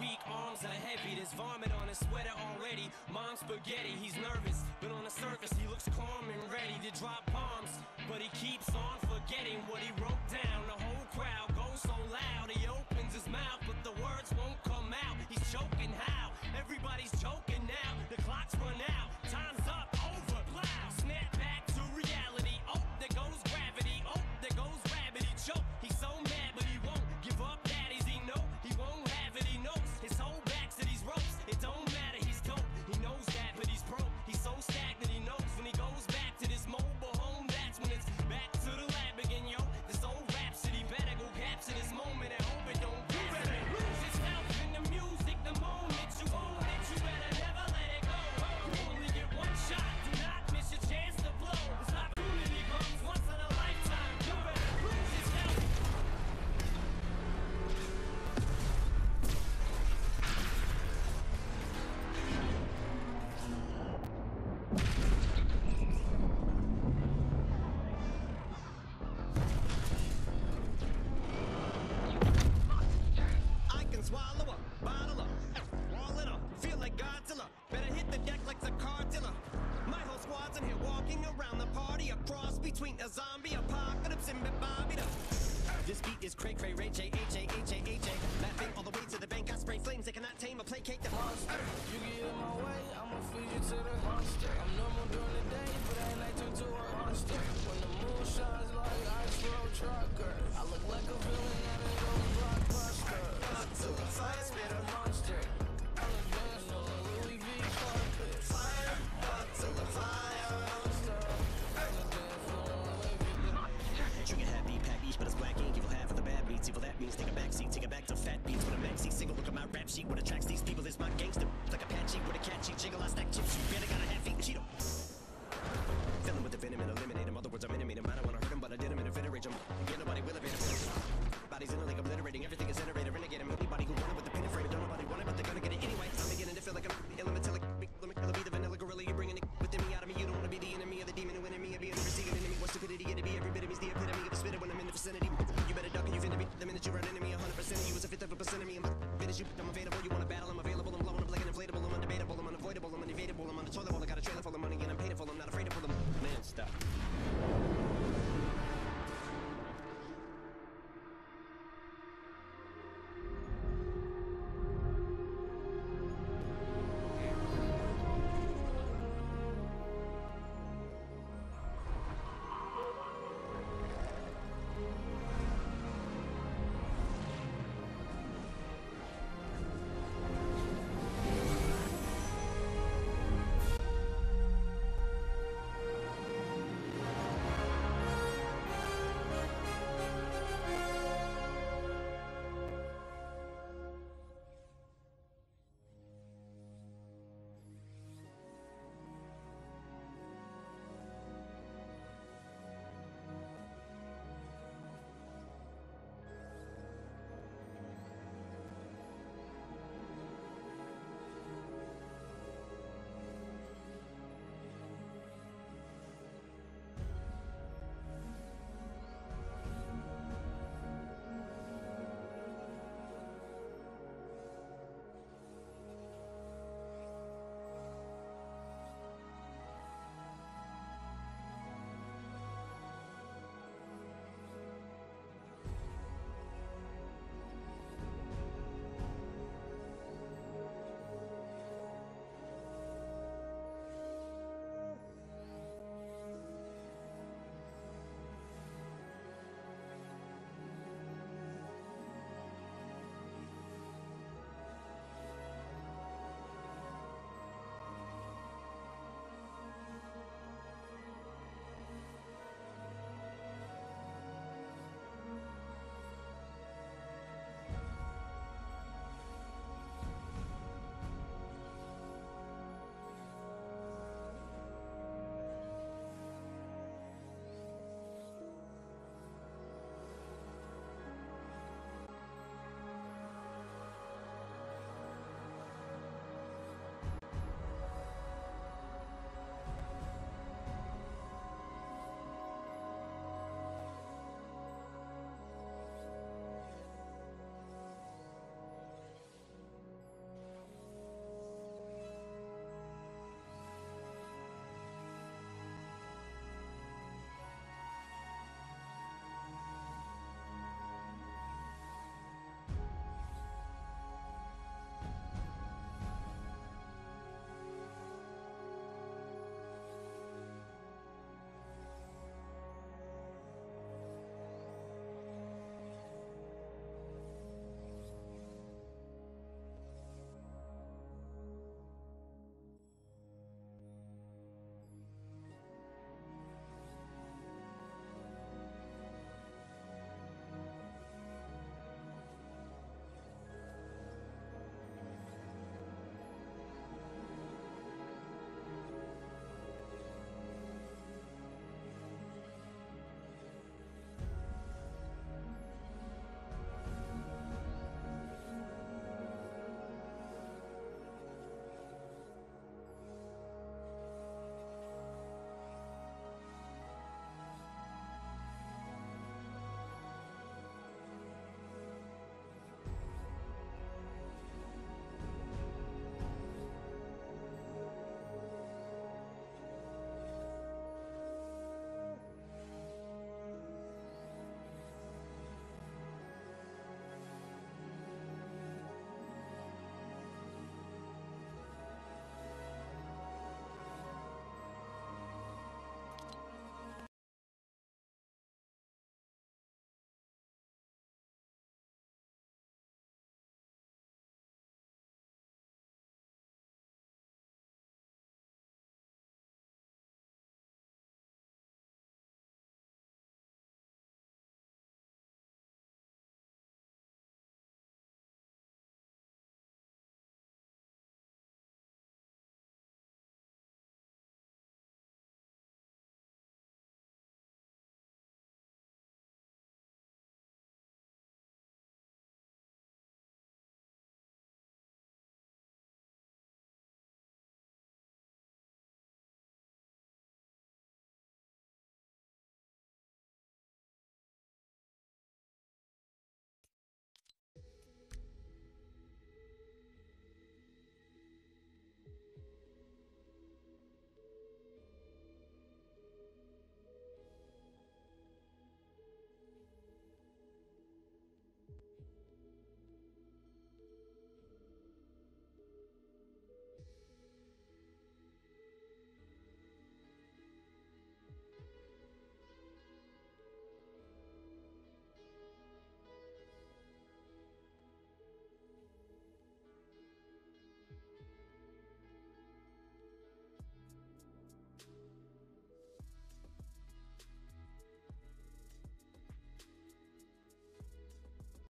weak, arms are heavy. There's vomit on his sweater already. Mom's spaghetti, he's nervous, but on the surface he looks calm and ready to drop bombs. But he keeps on forgetting what he wrote down. The whole crowd goes so loud, he opens like Ray Ray J H A H A H A. All the way to the bank, I spray flames. They cannot tame or placate the monster. You get in my way, I'ma feed you to the monster.